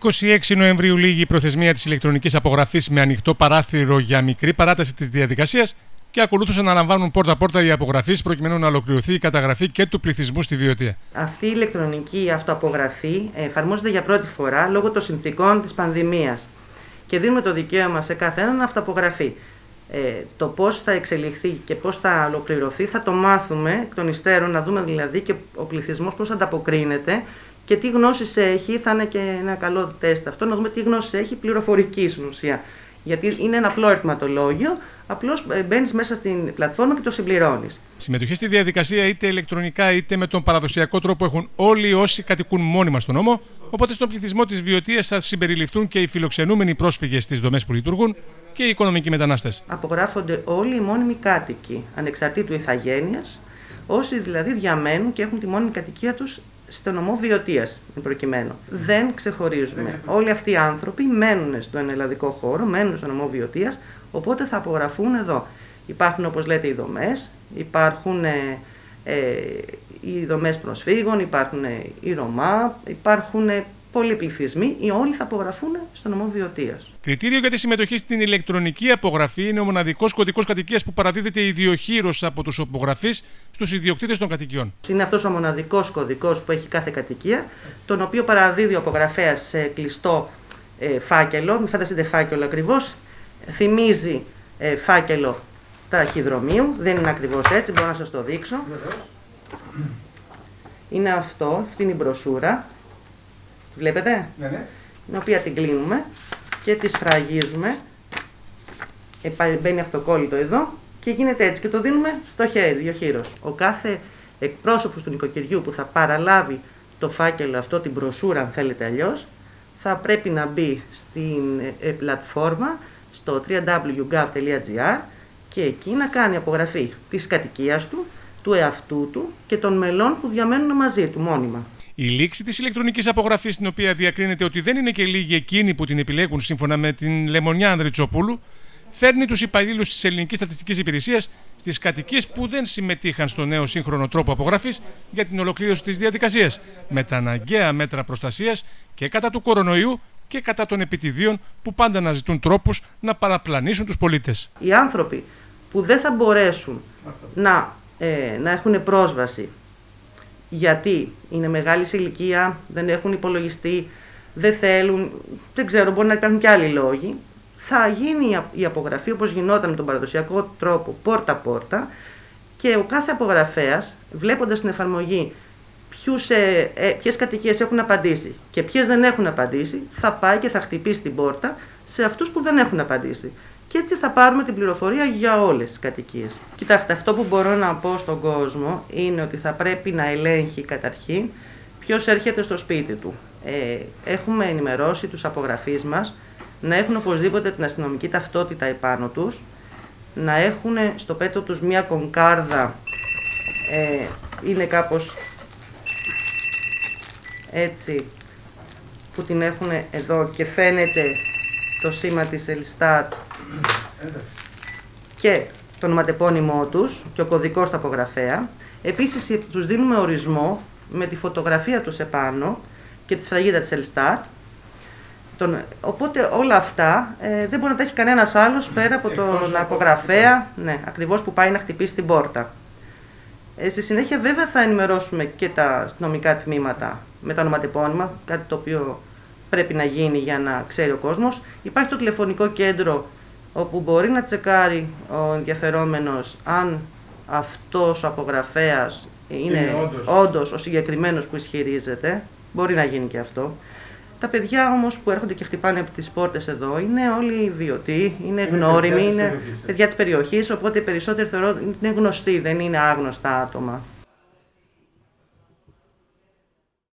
26 Νοεμβρίου λήγει η προθεσμία της ηλεκτρονικής απογραφής με ανοιχτό παράθυρο για μικρή παράταση της διαδικασίας και ακολούθησαν να λαμβάνουν πόρτα-πόρτα οι απογραφείς προκειμένου να ολοκληρωθεί η καταγραφή και του πληθυσμού στη βιωτεία. Αυτή η ηλεκτρονική αυτοαπογραφή εφαρμόζεται για πρώτη φορά λόγω των συνθήκων της πανδημίας και δίνουμε το δικαίωμα σε καθέναν να αυτοαπογραφεί. Ε, το πώς θα εξελιχθεί και πώς θα ολοκληρωθεί θα το μάθουμε εκ των υστέρων, να δούμε δηλαδή και ο πληθυσμός πώς ανταποκρίνεται και τι γνώσεις έχει, θα είναι και ένα καλό τεστ αυτό, να δούμε τι γνώσεις έχει πληροφορική στην ουσία. Γιατί είναι ένα απλό ερωτηματολόγιο, απλώς ε, μπαίνεις μέσα στην πλατφόρμα και το συμπληρώνεις. Συμμετοχή στη διαδικασία είτε ηλεκτρονικά είτε με τον παραδοσιακό τρόπο έχουν όλοι όσοι κατοικούν μόνιμα στον νόμο, οπότε στον πληθυσμό της βιωτεία θα συμπεριληφθούν και οι φιλοξενούμενοι πρόσφυγες στις δομές που λειτουργούν και οι οικονομικοί μετανάστες. Απογράφονται όλοι οι μόνιμοι κάτοικοι, ανεξαρτήτου ηθαγένειας, όσοι δηλαδή διαμένουν και έχουν τη μόνιμη κατοικία τους στο νομό βιωτεία, προκειμένου. Δεν ξεχωρίζουμε. Όλοι αυτοί οι άνθρωποι μένουν στον ελλαδικό χώρο, μένουν στο νομό βιωτεία, οπότε θα απογραφούν εδώ. Υπάρχουν, όπως λέτε, οι δομές, υπάρχουν ε, ε, οι δομές προσφύγων, υπάρχουν ε, οι Ρωμά, υπάρχουν ε, πολλοί πληθυσμοί, οι όλοι θα απογραφούν στο νομό βιωτεία. Κριτήριο για τη συμμετοχή στην ηλεκτρονική απογραφή είναι ο μοναδικός κωδικός κατοικίας που παραδίδεται ιδιοχείρο από τους απογραφείς στους ιδιοκτήτες των κατοικιών. Είναι αυτός ο μοναδικός κωδικός που έχει κάθε κατοικία, τον οποίο παραδίδει ο απογραφέας σε κλειστό ε, φάκελο. Μην φανταστείτε φάκελο ακριβώς. Θυμίζει ε, φάκελο ταχυδρομείου. Δεν είναι ακριβώς έτσι, μπορώ να σας το δείξω. Είναι αυτό, αυτή είναι η μπροσούρα. Βλέπετε, ναι, ναι. την οποία την κλείνουμε και τη σφραγίζουμε. Ε, μπαίνει αυτοκόλλητο εδώ και γίνεται έτσι και το δίνουμε στο χέρι, ο χείρος. Ο κάθε εκπρόσωπος του νοικοκυριού που θα παραλάβει το φάκελο αυτό, την μπροσούρα αν θέλετε αλλιώς, θα πρέπει να μπει στην ε, πλατφόρμα στο www.gov.gr και εκεί να κάνει απογραφή της κατοικίας του, του εαυτού του και των μελών που διαμένουν μαζί του μόνιμα. Η λήξη της ηλεκτρονικής απογραφής, στην οποία διακρίνεται ότι δεν είναι και λίγοι εκείνοι που την επιλέγουν σύμφωνα με την Λεμονιά Ανδριτσοπούλου, φέρνει τους υπαλλήλους της Ελληνικής Στατιστικής Υπηρεσίας στις κατοικίες που δεν συμμετείχαν στο νέο σύγχρονο τρόπο απογραφής για την ολοκλήρωση της διαδικασίας, με τα αναγκαία μέτρα προστασίας και κατά του κορονοϊού και κατά των επιτιδίων που πάντα αναζητούν τρόπους να παραπλανήσουν τους πολίτες. Οι άνθρωποι που δεν θα μπορέσουν να, ε, να έχουν πρόσβαση γιατί είναι μεγάλη σε ηλικία, δεν έχουν υπολογιστεί, δεν θέλουν, δεν ξέρω, μπορεί να υπάρχουν και άλλοι λόγοι. Θα γίνει η απογραφή όπως γινόταν με τον παραδοσιακό τρόπο πόρτα-πόρτα και ο κάθε απογραφέας βλέποντας την εφαρμογή ποιους, ε, ε, ποιες κατοικίες έχουν απαντήσει και ποιες δεν έχουν απαντήσει θα πάει και θα χτυπήσει την πόρτα σε αυτούς που δεν έχουν απαντήσει και έτσι θα πάρουμε την πληροφορία για όλες τις κατοικίες. Κοιτάξτε, αυτό που μπορώ να πω στον κόσμο είναι ότι θα πρέπει να ελέγχει καταρχήν ποιος έρχεται στο σπίτι του. Ε, έχουμε ενημερώσει τους απογραφείς μας να έχουν οπωσδήποτε την αστυνομική ταυτότητα επάνω τους, να έχουν στο πέτο τους μία κονκάρδα, ε, είναι κάπως έτσι, που την έχουν εδώ και φαίνεται το σήμα της Ελστάτ και το ονοματεπώνυμό τους και ο κωδικός του απογραφέα. Επίσης τους δίνουμε ορισμό με τη φωτογραφία τους επάνω και τη σφραγίδα της Ελστάτ. Τον, οπότε όλα αυτά ε, δεν μπορεί να τα έχει κανένας άλλος πέρα από τον απογραφέα, ναι, ακριβώς που πάει να χτυπήσει την πόρτα. Ε, στη συνέχεια βέβαια θα ενημερώσουμε και τα αστυνομικά τμήματα με τα ονοματεπώνυμα, κάτι το οποίο πρέπει να γίνει για να ξέρει ο κόσμος. Υπάρχει το τηλεφωνικό κέντρο όπου μπορεί να τσεκάρει ο ενδιαφερόμενος αν αυτός ο απογραφέας είναι, είναι όντως. όντως ο συγκεκριμένος που ισχυρίζεται. Μπορεί να γίνει και αυτό. Τα παιδιά όμως που έρχονται και χτυπάνε από τις πόρτες εδώ είναι όλοι βιωτοί, είναι, είναι γνώριμοι, είναι παιδιά της περιοχής, οπότε οι περισσότεροι θεωρώ είναι γνωστοί, δεν είναι άγνωστα άτομα.